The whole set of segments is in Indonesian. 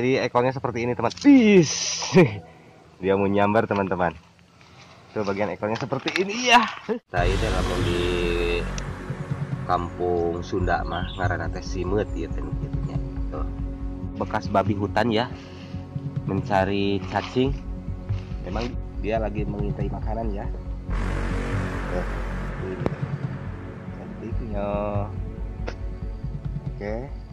jadi ekornya seperti ini teman. Bis. dia mau nyambar teman-teman. Tuh bagian ekornya seperti ini ya. Nah ini lamun di kampung Sunda mah ngaranna teh simut ya gitu bekas babi hutan ya. Mencari cacing. Memang dia lagi mengintai makanan ya. Cantiknya oke. ya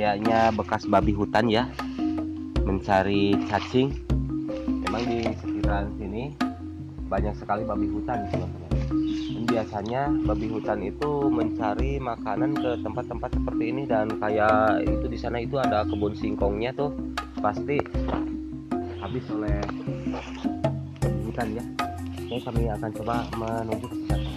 kayaknya bekas babi hutan ya. Mencari cacing. Memang di sekitaran sini banyak sekali babi hutan teman-teman. Biasanya babi hutan itu mencari makanan ke tempat-tempat seperti ini dan kayak itu di sana itu ada kebun singkongnya tuh pasti habis oleh hutan ya. Oke, kami akan coba menuju ke sana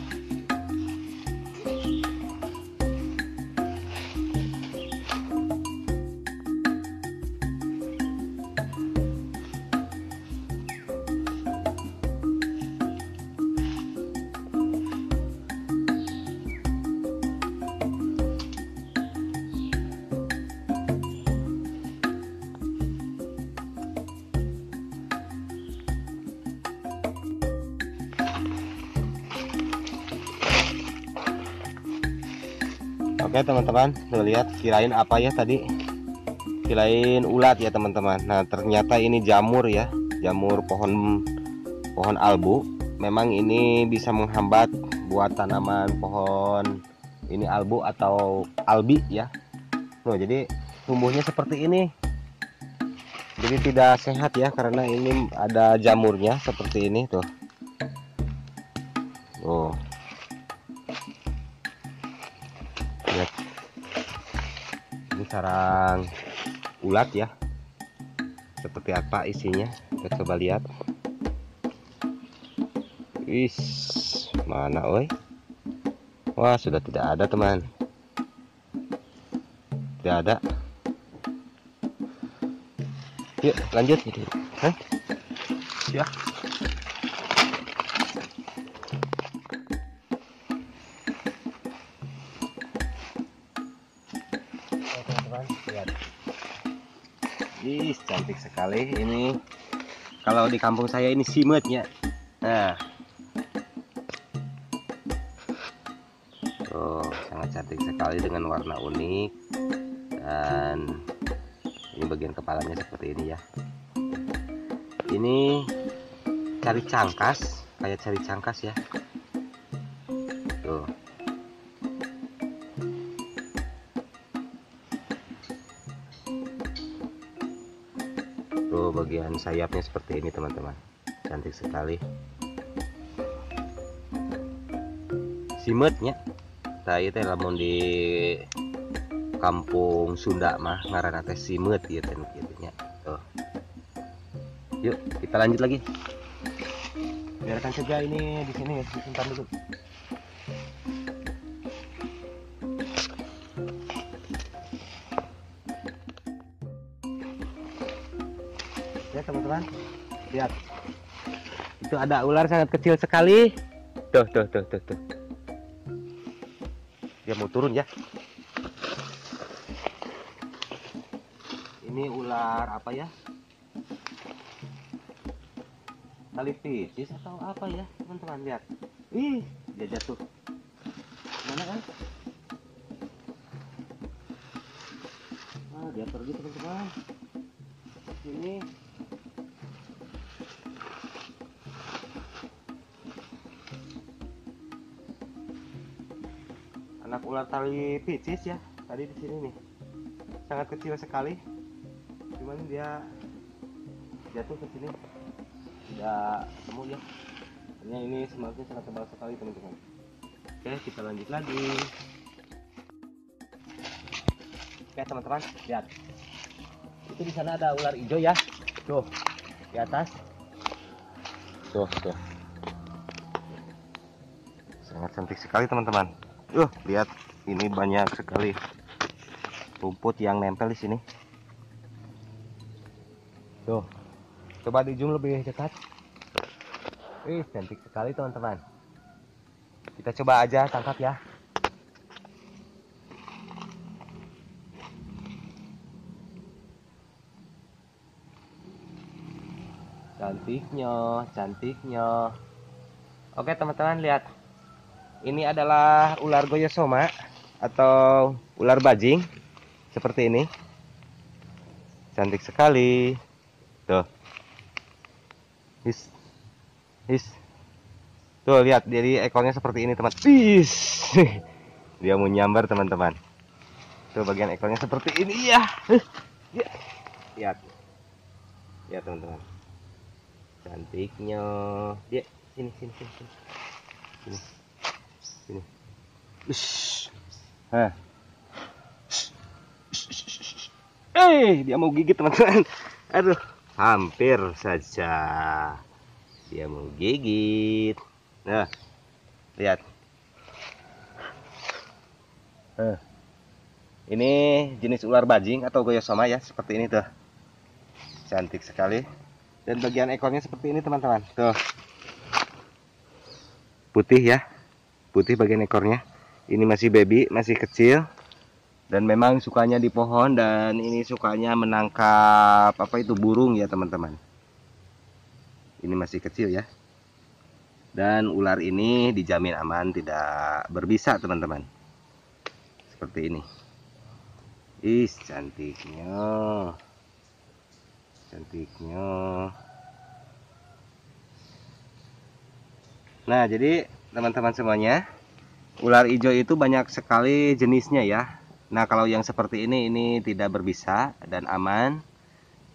Oke teman-teman, lihat kirain apa ya tadi? Kirain ulat ya teman-teman. Nah ternyata ini jamur ya, jamur pohon pohon albu. Memang ini bisa menghambat buat tanaman pohon ini albu atau albi ya. Nah jadi tumbuhnya seperti ini. Jadi tidak sehat ya karena ini ada jamurnya seperti ini tuh. Oh. Ini sarang ulat ya. Seperti apa isinya? Kita coba lihat. Wis mana oi? Wah sudah tidak ada teman. Tidak ada. Yuk lanjut. Hah? ya Ih, cantik sekali ini. Kalau di kampung saya ini simutnya nah. Oh sangat cantik sekali dengan warna unik. Dan ini bagian kepalanya seperti ini ya. Ini cari cangkas kayak cari cangkas ya. Tuh tuh bagian sayapnya seperti ini teman-teman. Cantik sekali. Simutnya saya teh lamun di kampung Sunda mah ngaranna teh simut ya gitu nya. Tuh. Yuk kita lanjut lagi. Biarkan saja ini di sini ya simpan dulu teman-teman. Lihat. Itu ada ular sangat kecil sekali. Tuh tuh tuh tuh tuh. Dia mau turun ya. Ini ular apa ya? Tali picis atau apa ya teman-teman? Lihat. Ih dia jatuh. Mana kan anak ular tali picis ya tadi di sini nih sangat kecil sekali cuman dia jatuh ke sini tidak temu ya Hanya ini semangatnya sangat tebal sekali teman-teman oke kita lanjut lagi Oke teman-teman, lihat. Itu di sana ada ular hijau ya. Tuh, di atas. Tuh, tuh. Sangat cantik sekali teman-teman. Uh, lihat. Ini banyak sekali rumput yang nempel di sini. Tuh. Coba di zoom lebih dekat. Ih, cantik sekali teman-teman. Kita coba aja tangkap ya. Cantiknya, cantiknya. Oke teman-teman lihat. Ini adalah ular goyosoma atau ular bajing seperti ini. Cantik sekali. Tuh. His. His. Tuh lihat jadi ekornya seperti ini teman. His. Dia mau nyambar teman-teman. Tuh bagian ekornya seperti ini ya. ya. Lihat. Lihat teman-teman. Cantiknya. Dia sini sini sini sini. Sini. Sini. Ush. Hah. Eh, dia mau gigit teman-teman. Aduh, hampir saja. Dia mau gigit. Nah, lihat. Nah. Ini jenis ular bajing atau goyosoma ya, seperti ini tuh. Cantik sekali. Dan bagian ekornya seperti ini teman-teman. Tuh. Putih ya. Putih bagian ekornya. Ini masih baby, masih kecil. Dan memang sukanya di pohon dan ini sukanya menangkap apa itu burung ya teman-teman. Ini masih kecil ya. Dan ular ini dijamin aman, tidak berbisa teman-teman. Seperti ini. Ih, cantiknya. Cantiknya. Nah, jadi teman-teman semuanya, ular hijau itu banyak sekali jenisnya ya. Nah, kalau yang seperti ini ini tidak berbisa dan aman.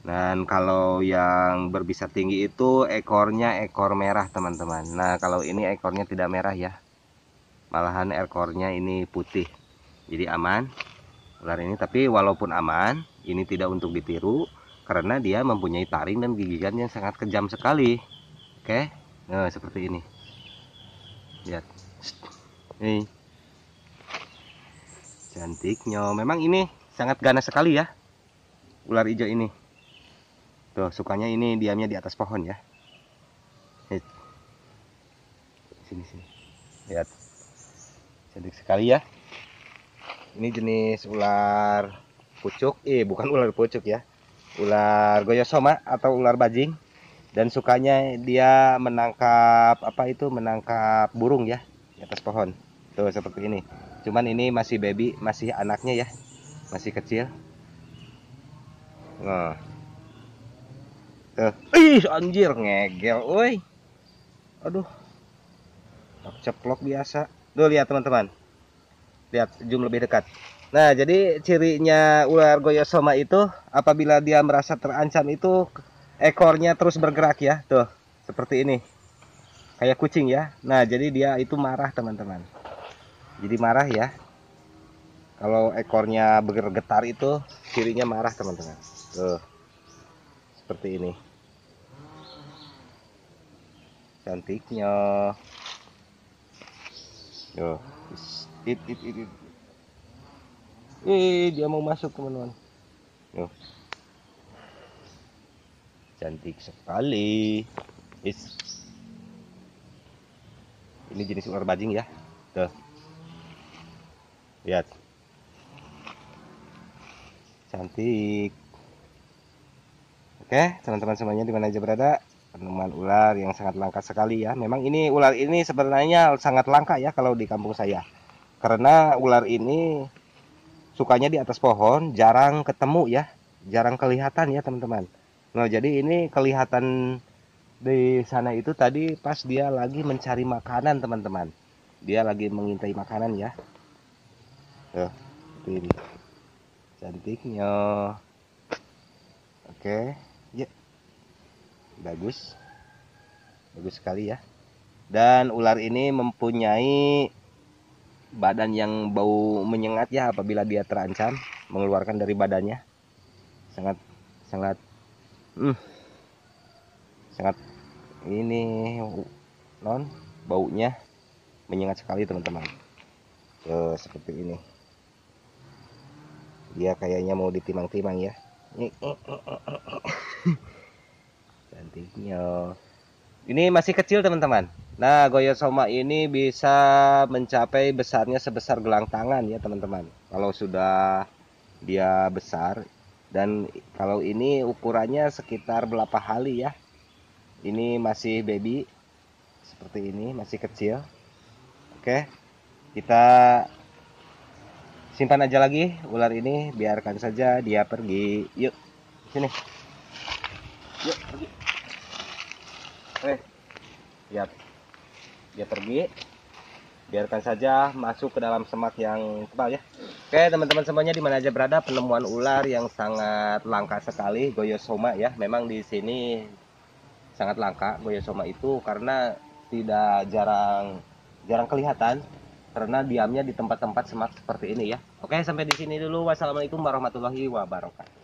Dan kalau yang berbisa tinggi itu ekornya ekor merah, teman-teman. Nah, kalau ini ekornya tidak merah ya. Malahan ekornya ini putih. Jadi aman ular ini, tapi walaupun aman, ini tidak untuk ditiru karena dia mempunyai taring dan gigitan yang sangat kejam sekali. Oke. Nah, seperti ini. Lihat. Nih. Cantiknya. Memang ini sangat ganas sekali ya. Ular hijau ini. Tuh, sukanya ini diamnya di atas pohon ya. Sini sini. Lihat. Cantik sekali ya. Ini jenis ular pucuk. Eh, bukan ular pucuk ya. Ular goyosoma atau ular bajing dan sukanya dia menangkap apa itu menangkap burung ya di atas pohon. Tuh seperti ini. Cuman ini masih baby masih anaknya ya. Masih kecil. Nah. Tuh ih anjir ngegel woi. Aduh. Ceplok biasa. Tuh lihat teman-teman. Lihat zoom lebih dekat. Nah jadi cirinya ular goyosoma itu apabila dia merasa terancam itu ekornya terus bergerak ya tuh seperti ini. Kayak kucing ya. Nah jadi dia itu marah teman-teman. Jadi marah ya. Kalau ekornya bergetar itu cirinya marah teman-teman. Tuh seperti ini. Cantiknya. Tuh it it it, it. Eh, dia mau masuk teman-teman. Tuh cantik sekali. Is. ini jenis ular bajing ya. Tuh. Lihat. Cantik. Oke teman-teman semuanya di mana aja berada? Penemuan ular yang sangat langka sekali ya. Memang ini ular ini sebenarnya sangat langka ya kalau di kampung saya. Karena ular ini sukanya di atas pohon jarang ketemu ya. Jarang kelihatan ya teman-teman Nah, jadi ini kelihatan di sana itu tadi pas dia lagi mencari makanan, teman-teman. Dia lagi mengintai makanan ya. Tuh, ini. Cantiknya. Oke, ya. Bagus. Bagus sekali ya. Dan ular ini mempunyai badan yang bau menyengat ya apabila dia terancam mengeluarkan dari badannya sangat sangat hmm, sangat ini non baunya menyengat sekali teman-teman. Seperti ini. Dia kayaknya mau ditimang-timang ya. Cantiknya. Ini masih kecil teman-teman. Nah, goyosoma ini bisa mencapai besarnya sebesar gelang tangan ya, teman-teman. Kalau sudah dia besar dan kalau ini ukurannya sekitar berapa kali ya. Ini masih baby seperti ini, masih kecil. Oke. Kita simpan aja lagi ular ini, biarkan saja dia pergi. Yuk. Sini. Yuk, pergi. Oke. Lihat dia pergi biarkan saja masuk ke dalam semak yang tebal ya oke teman-teman semuanya di mana aja berada? Penemuan ular yang sangat langka sekali goyosoma ya. Memang di sini sangat langka goyosoma itu karena tidak jarang jarang kelihatan karena diamnya di tempat-tempat semak seperti ini ya. Oke sampai di sini dulu. Wassalamualaikum warahmatullahi wabarakatuh